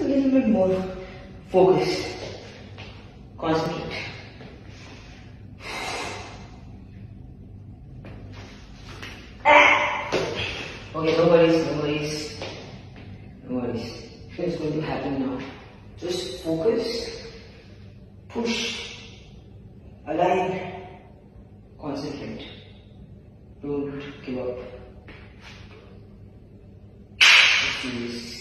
a little bit more focused. Concentrate. Ah! Okay, no worries, no worries. No worries. It's going to happen now. Just focus, push, align, concentrate. Don't give up. Let's do this.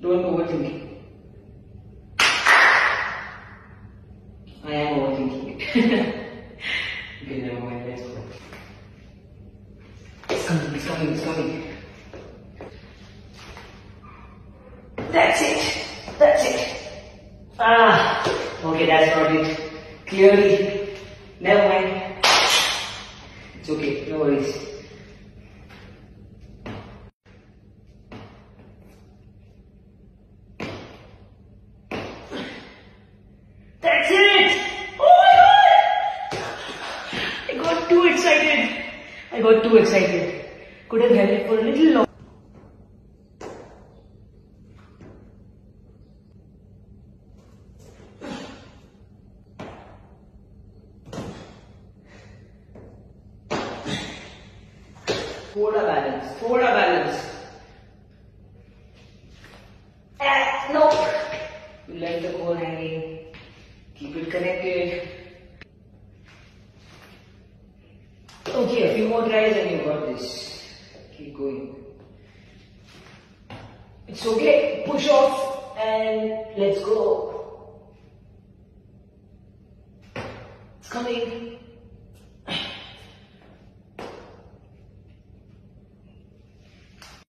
Don't overthink it. I am overthinking it. okay, never mind, let's go. It's coming, it's coming, it's coming. That's it. That's it. Ah, okay, that's not it. Clearly, never mind. It's okay, no worries. That's it! Oh my god! I got too excited. I got too excited. Could have held it for a little longer. Foda balance, Foda balance. Ah, uh, no. You let the ball hanging. Keep it connected. Okay a few more tries and you got this. Keep going. It's okay. Push off and let's go. It's coming